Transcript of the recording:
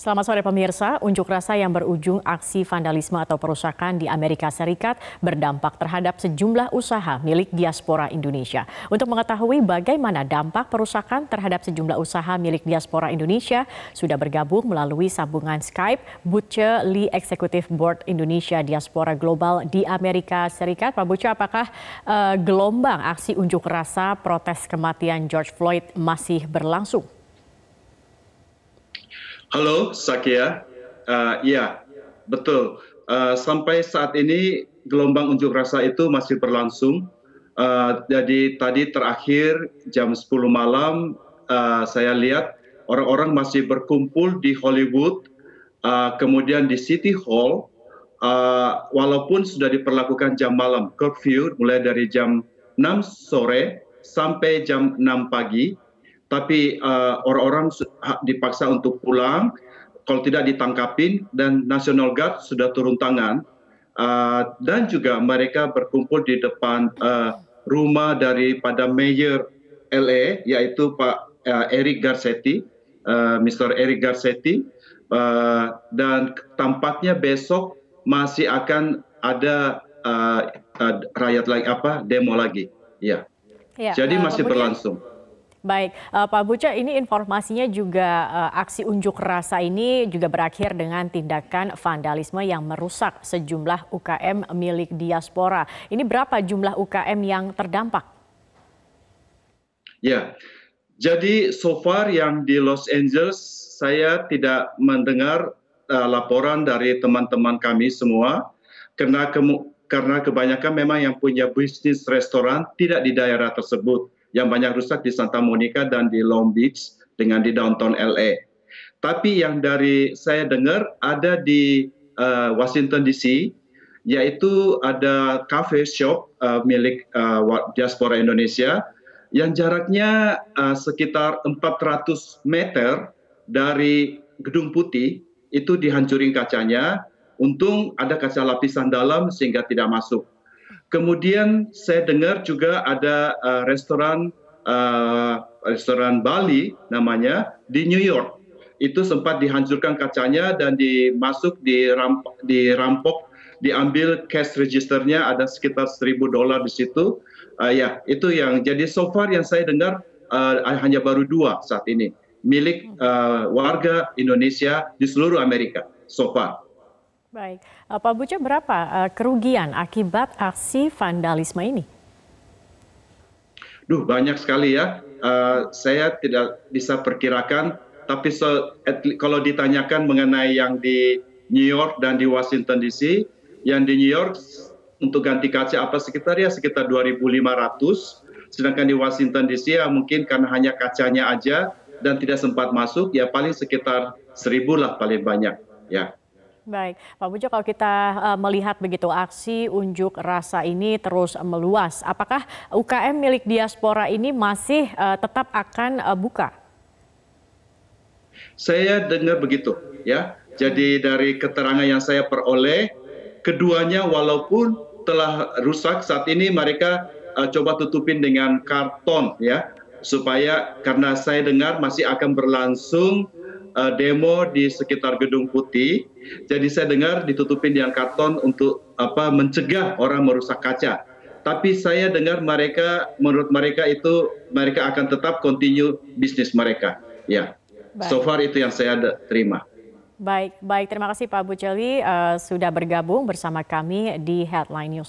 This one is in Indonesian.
Selamat sore pemirsa, unjuk rasa yang berujung aksi vandalisme atau perusakan di Amerika Serikat berdampak terhadap sejumlah usaha milik diaspora Indonesia. Untuk mengetahui bagaimana dampak perusakan terhadap sejumlah usaha milik diaspora Indonesia, sudah bergabung melalui sambungan Skype Butche Lee Executive Board Indonesia Diaspora Global di Amerika Serikat. Pak Butche, apakah uh, gelombang aksi unjuk rasa protes kematian George Floyd masih berlangsung? Halo, Sakia. Uh, ya, betul. Uh, sampai saat ini gelombang unjuk rasa itu masih berlangsung. Uh, jadi tadi terakhir jam 10 malam uh, saya lihat orang-orang masih berkumpul di Hollywood, uh, kemudian di City Hall, uh, walaupun sudah diperlakukan jam malam curfew mulai dari jam 6 sore sampai jam 6 pagi tapi uh, orang-orang dipaksa untuk pulang kalau tidak ditangkapin dan National Guard sudah turun tangan uh, dan juga mereka berkumpul di depan uh, rumah daripada Mayor LA yaitu Pak uh, Eric Garcetti, uh, Mr. Eric Garcetti uh, dan tampaknya besok masih akan ada uh, uh, rakyat lagi apa demo lagi, ya. ya Jadi masih berlangsung. Baik, uh, Pak Buca, ini informasinya juga uh, aksi unjuk rasa ini juga berakhir dengan tindakan vandalisme yang merusak sejumlah UKM milik diaspora. Ini berapa jumlah UKM yang terdampak? Ya, jadi so far yang di Los Angeles saya tidak mendengar uh, laporan dari teman-teman kami semua karena karena kebanyakan memang yang punya bisnis restoran tidak di daerah tersebut yang banyak rusak di Santa Monica dan di Long Beach dengan di downtown LA. Tapi yang dari saya dengar ada di uh, Washington DC yaitu ada cafe shop uh, milik uh, diaspora Indonesia yang jaraknya uh, sekitar 400 meter dari Gedung Putih itu dihancurin kacanya. Untung ada kaca lapisan dalam sehingga tidak masuk kemudian saya dengar juga ada uh, restoran uh, restoran Bali namanya di New York. Itu sempat dihancurkan kacanya dan dimasuk dirampok diambil cash registernya ada sekitar 1000 dolar di situ. Uh, ya itu yang jadi so far yang saya dengar uh, hanya baru dua saat ini. Milik uh, warga Indonesia di seluruh Amerika so far Baik, eh, Pak Buca berapa uh, kerugian akibat aksi vandalisme ini? Duh banyak sekali ya. Uh, saya tidak bisa perkirakan, tapi so, at, kalau ditanyakan mengenai yang di New York dan di Washington DC, yang di New York untuk ganti kaca apa sekitar ya sekitar 2.500, sedangkan di Washington DC ya mungkin karena hanya kacanya aja dan tidak sempat masuk ya paling sekitar 1.000 lah paling banyak ya. Baik, Pak Bujo, kalau kita uh, melihat begitu aksi unjuk rasa ini terus meluas, apakah UKM milik diaspora ini masih uh, tetap akan uh, buka? Saya dengar begitu, ya. Jadi dari keterangan yang saya peroleh, keduanya walaupun telah rusak saat ini mereka uh, coba tutupin dengan karton, ya, supaya karena saya dengar masih akan berlangsung demo di sekitar Gedung Putih. Jadi saya dengar ditutupin dengan karton untuk apa mencegah orang merusak kaca. Tapi saya dengar mereka menurut mereka itu mereka akan tetap continue bisnis mereka. Ya. Baik. So far itu yang saya terima. Baik, baik. Terima kasih Pak Buceli uh, sudah bergabung bersama kami di Headline News.